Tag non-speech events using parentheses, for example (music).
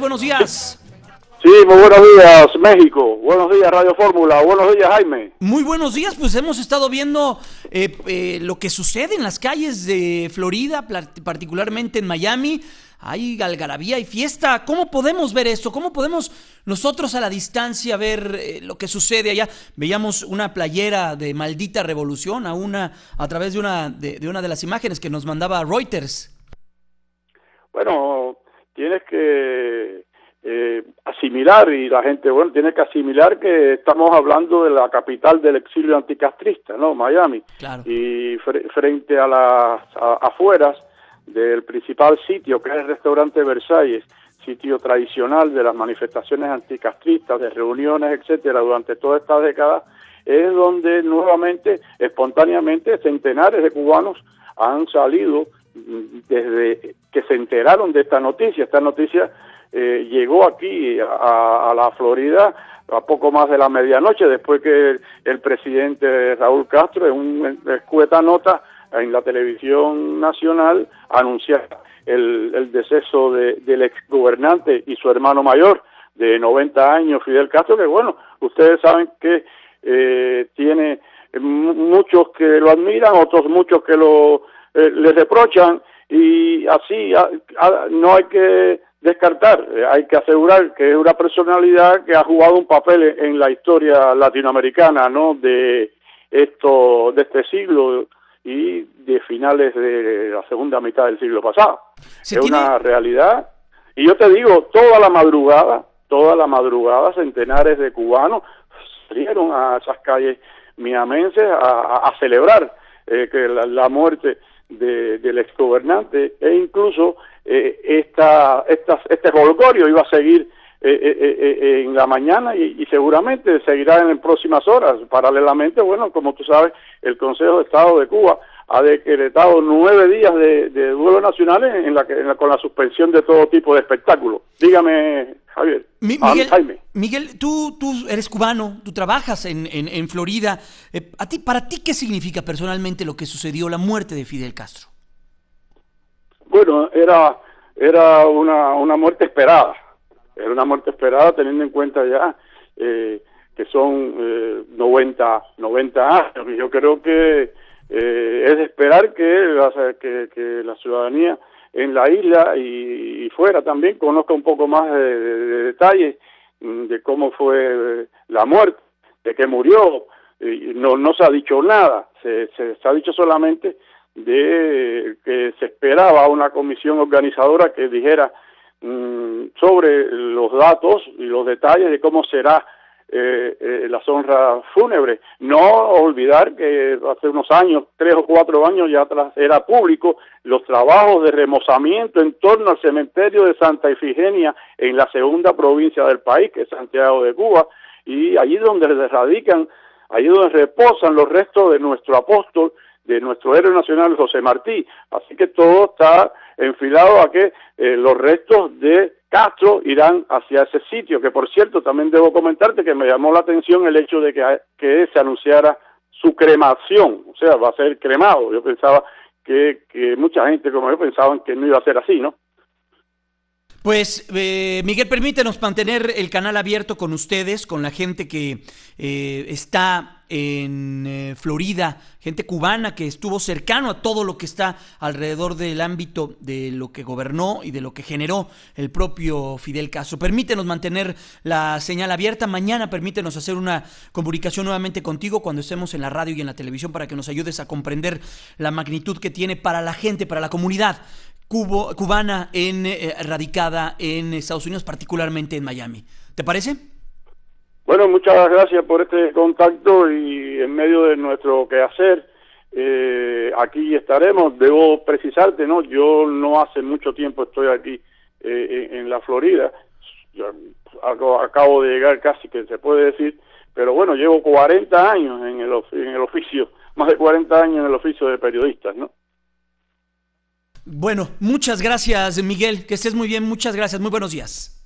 Buenos días. Sí, muy buenos días, México. Buenos días, Radio Fórmula. Buenos días, Jaime. Muy buenos días, pues hemos estado viendo eh, eh, lo que sucede en las calles de Florida, particularmente en Miami. Hay algarabía y fiesta. ¿Cómo podemos ver esto? ¿Cómo podemos nosotros a la distancia ver eh, lo que sucede allá? Veíamos una playera de maldita revolución a una a través de una de, de una de las imágenes que nos mandaba Reuters. Bueno, tienes que eh, asimilar y la gente, bueno, tiene que asimilar que estamos hablando de la capital del exilio anticastrista, ¿no? Miami. Y frente a las afueras del principal sitio, que es el restaurante Versalles, sitio tradicional de las manifestaciones anticastristas, de reuniones, etcétera, durante toda esta década, es donde nuevamente, espontáneamente, centenares de cubanos han salido desde que se enteraron de esta noticia. Esta noticia eh, llegó aquí a, la Florida a poco más de la medianoche, después que el, presidente Raúl Castro, en una escueta nota en la televisión nacional, anunciara el, el deceso de, del exgobernante y su hermano mayor de 90 años, Fidel Castro, que bueno, ustedes saben que eh, tiene muchos que lo admiran, otros muchos que lo eh, le reprochan y así no hay que descartar, eh, hay que asegurar que es una personalidad que ha jugado un papel en la historia latinoamericana, ¿no? De esto, de este siglo y de finales de la segunda mitad del siglo pasado. Es una realidad. Y yo te digo, toda la madrugada, toda la madrugada, centenares de cubanos salieron a esas calles miamenses a, celebrar eh, que la muerte de, del exgobernante e incluso eh, esta, este holgorio iba a seguir eh, eh, en la mañana y, seguramente seguirá en próximas horas. Paralelamente, bueno, como tú sabes, el Consejo de Estado de Cuba ha decretado nueve días de, duelo nacional en la, en la, con la suspensión de todo tipo de espectáculos. Dígame, Javier. Miguel, Miguel, tú, tú eres cubano, tú trabajas en, en, Florida. Eh, a ti, ¿Para ti qué significa personalmente lo que sucedió, la muerte de Fidel Castro? Bueno, era, era una, una muerte esperada. Era una muerte esperada teniendo en cuenta ya eh, que son eh, 90, 90 años. Y yo creo que eh, es de esperar que la, que, la ciudadanía en la isla y, fuera también conozca un poco más de, detalles mm, de cómo fue la muerte, de que murió. no, no se ha dicho nada, se, se, ha dicho solamente de que se esperaba una comisión organizadora que dijera mm, sobre los datos y los detalles de cómo será eh, eh, las honras fúnebres. No olvidar que hace unos años, tres o cuatro años ya atrás, era público los trabajos de remozamiento en torno al cementerio de Santa Ifigenia en la segunda provincia del país, que es Santiago de Cuba, y allí donde radican, allí donde reposan los restos de nuestro apóstol, de nuestro héroe nacional José Martí. Así que todo está enfilado a que eh, los restos de Castro irán hacia ese sitio, que por cierto también debo comentarte que me llamó la atención el hecho de que, que se anunciara su cremación, o sea, va a ser cremado. Yo pensaba que, que mucha gente como yo pensaban que no iba a ser así, ¿no? Pues eh, Miguel, permítenos mantener el canal abierto con ustedes, con la gente que eh, está en eh, Florida, gente cubana que estuvo cercano a todo lo que está alrededor del ámbito de lo que gobernó y de lo que generó el propio Fidel Castro. Permítenos mantener la señal abierta. Mañana permítenos hacer una comunicación nuevamente contigo cuando estemos en la radio y en la televisión para que nos ayudes a comprender la magnitud que tiene para la gente, para la comunidad cubo, cubana en, eh, radicada en Estados Unidos, particularmente en Miami. ¿Te parece? Bueno, muchas gracias por este contacto y en medio de nuestro quehacer, eh, aquí estaremos. Debo precisarte, ¿no? Yo no hace mucho tiempo estoy aquí eh, en, la Florida. acabo de llegar casi que se puede decir, pero bueno, llevo 40 años en el, en el oficio, (laughs) más de 40 años en el oficio de periodistas, ¿no? Bueno, muchas gracias, Miguel. Que estés muy bien. Muchas gracias. Muy buenos días.